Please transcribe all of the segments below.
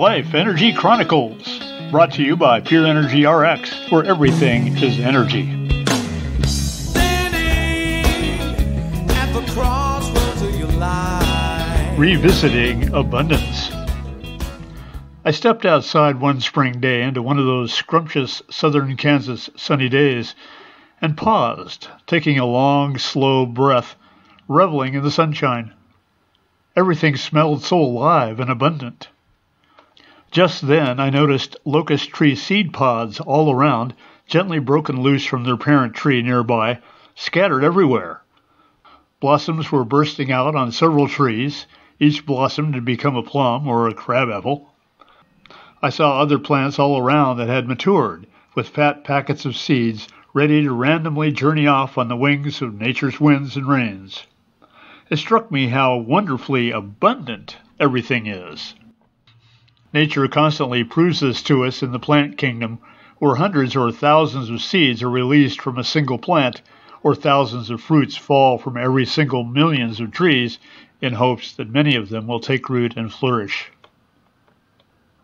Life Energy Chronicles, brought to you by Pure Energy RX, where everything is energy. Revisiting abundance. I stepped outside one spring day into one of those scrumptious southern Kansas sunny days and paused, taking a long, slow breath, reveling in the sunshine. Everything smelled so alive and abundant. Just then I noticed locust tree seed pods all around, gently broken loose from their parent tree nearby, scattered everywhere. Blossoms were bursting out on several trees, each blossom to become a plum or a crabapple. I saw other plants all around that had matured, with fat packets of seeds ready to randomly journey off on the wings of nature's winds and rains. It struck me how wonderfully abundant everything is. Nature constantly proves this to us in the plant kingdom, where hundreds or thousands of seeds are released from a single plant, or thousands of fruits fall from every single millions of trees in hopes that many of them will take root and flourish.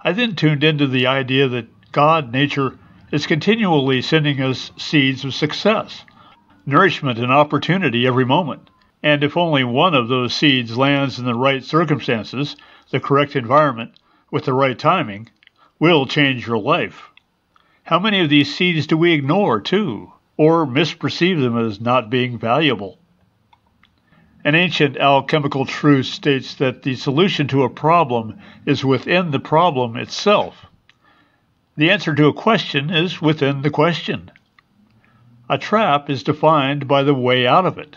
I then tuned into the idea that God, nature, is continually sending us seeds of success, nourishment, and opportunity every moment. And if only one of those seeds lands in the right circumstances, the correct environment, with the right timing, will change your life. How many of these seeds do we ignore, too, or misperceive them as not being valuable? An ancient alchemical truth states that the solution to a problem is within the problem itself. The answer to a question is within the question. A trap is defined by the way out of it.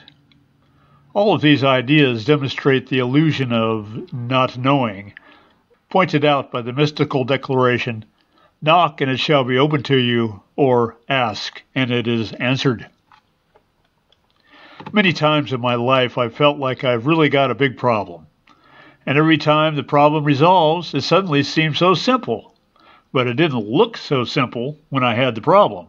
All of these ideas demonstrate the illusion of not knowing, pointed out by the mystical declaration, Knock and it shall be opened to you, or Ask and it is answered. Many times in my life I've felt like I've really got a big problem. And every time the problem resolves, it suddenly seems so simple. But it didn't look so simple when I had the problem.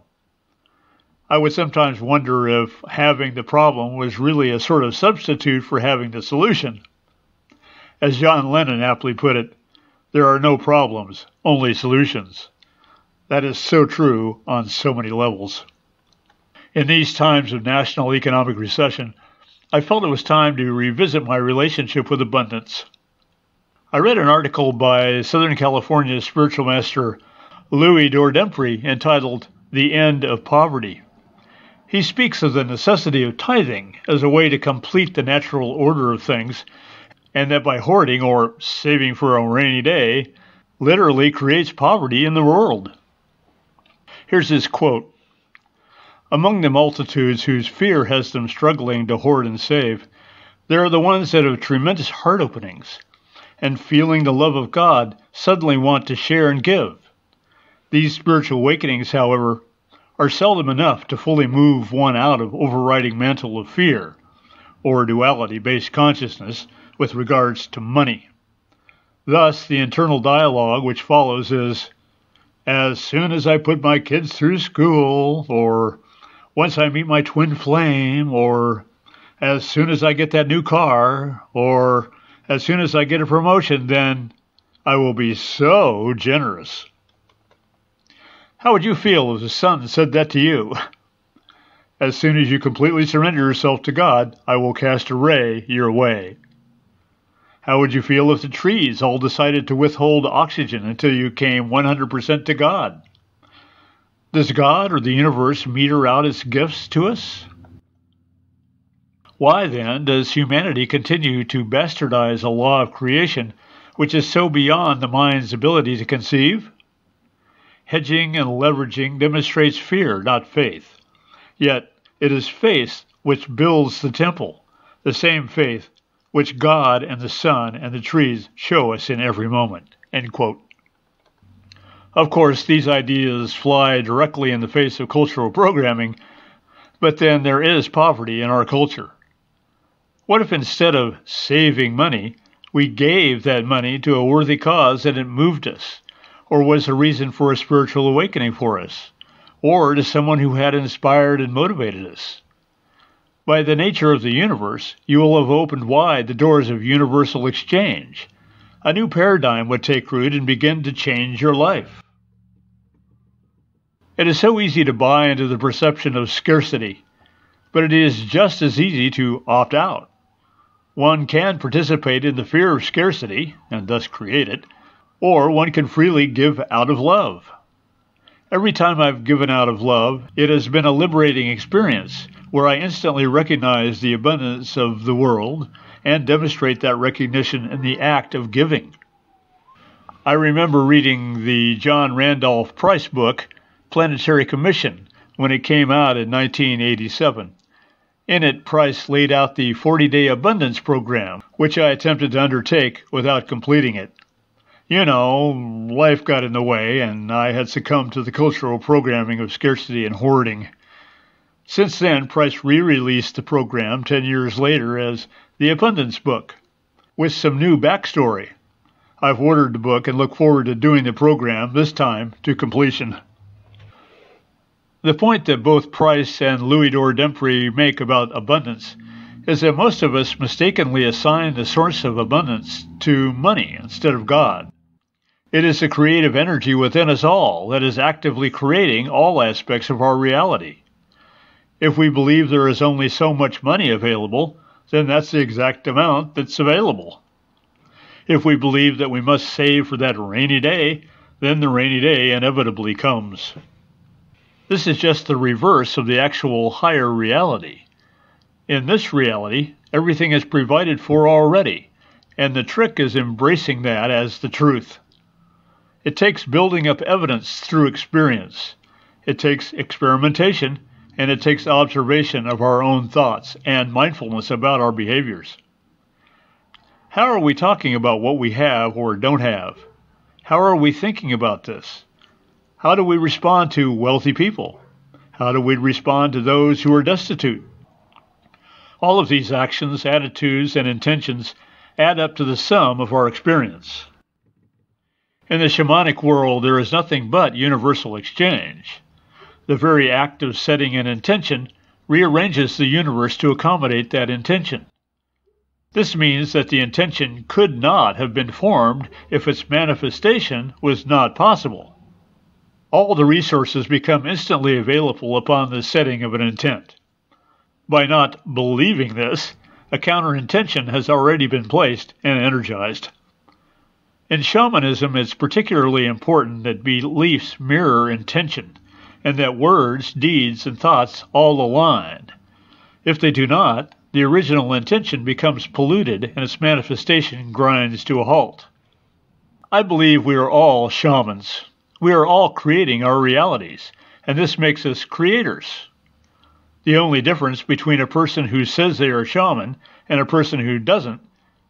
I would sometimes wonder if having the problem was really a sort of substitute for having the solution. As John Lennon aptly put it, there are no problems, only solutions. That is so true on so many levels. In these times of national economic recession, I felt it was time to revisit my relationship with abundance. I read an article by Southern California spiritual master Louis Dor Dempriey entitled The End of Poverty. He speaks of the necessity of tithing as a way to complete the natural order of things, and that by hoarding or saving for a rainy day literally creates poverty in the world. Here's his quote among the multitudes whose fear has them struggling to hoard and save, there are the ones that have tremendous heart openings and feeling the love of God suddenly want to share and give. These spiritual awakenings, however, are seldom enough to fully move one out of overriding mantle of fear or duality based consciousness with regards to money. Thus, the internal dialogue which follows is as soon as I put my kids through school, or once I meet my twin flame, or as soon as I get that new car, or as soon as I get a promotion, then I will be so generous. How would you feel if the sun said that to you? As soon as you completely surrender yourself to God, I will cast a ray your way. How would you feel if the trees all decided to withhold oxygen until you came 100% to God? Does God or the universe meter out its gifts to us? Why, then, does humanity continue to bastardize a law of creation which is so beyond the mind's ability to conceive? Hedging and leveraging demonstrates fear, not faith. Yet it is faith which builds the temple, the same faith which God and the sun and the trees show us in every moment. Of course, these ideas fly directly in the face of cultural programming, but then there is poverty in our culture. What if instead of saving money, we gave that money to a worthy cause and it moved us, or was a reason for a spiritual awakening for us, or to someone who had inspired and motivated us? By the nature of the universe, you will have opened wide the doors of universal exchange a new paradigm would take root and begin to change your life. It is so easy to buy into the perception of scarcity, but it is just as easy to opt out. One can participate in the fear of scarcity, and thus create it, or one can freely give out of love. Every time I've given out of love, it has been a liberating experience where I instantly recognize the abundance of the world and demonstrate that recognition in the act of giving. I remember reading the John Randolph Price book, Planetary Commission, when it came out in 1987. In it, Price laid out the 40 day abundance program, which I attempted to undertake without completing it. You know, life got in the way, and I had succumbed to the cultural programming of scarcity and hoarding. Since then, Price re released the program 10 years later as The Abundance Book, with some new backstory. I've ordered the book and look forward to doing the program, this time to completion. The point that both Price and Louis Dor Dempriey make about abundance is that most of us mistakenly assign the source of abundance to money instead of God. It is the creative energy within us all that is actively creating all aspects of our reality. If we believe there is only so much money available, then that's the exact amount that's available. If we believe that we must save for that rainy day, then the rainy day inevitably comes. This is just the reverse of the actual higher reality. In this reality, everything is provided for already, and the trick is embracing that as the truth. It takes building up evidence through experience. It takes experimentation, and it takes observation of our own thoughts and mindfulness about our behaviors. How are we talking about what we have or don't have? How are we thinking about this? How do we respond to wealthy people? How do we respond to those who are destitute? All of these actions, attitudes, and intentions add up to the sum of our experience. In the shamanic world, there is nothing but universal exchange. The very act of setting an intention rearranges the universe to accommodate that intention. This means that the intention could not have been formed if its manifestation was not possible all the resources become instantly available upon the setting of an intent. By not believing this, a counter intention has already been placed and energized. In shamanism, it's particularly important that beliefs mirror intention and that words, deeds, and thoughts all align. If they do not, the original intention becomes polluted and its manifestation grinds to a halt. I believe we are all shamans, we are all creating our realities, and this makes us creators. The only difference between a person who says they are a shaman and a person who doesn't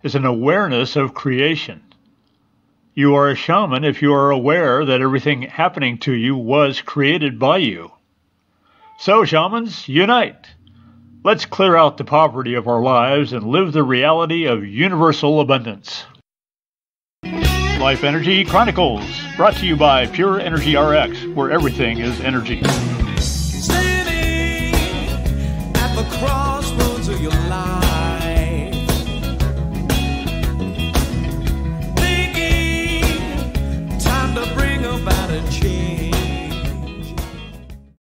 is an awareness of creation. You are a shaman if you are aware that everything happening to you was created by you. So, shamans, unite! Let's clear out the poverty of our lives and live the reality of universal abundance. Life Energy Chronicles, brought to you by Pure Energy RX, where everything is energy. Standing at the crossroads of your life.